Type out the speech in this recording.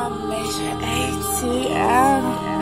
from Major ATM.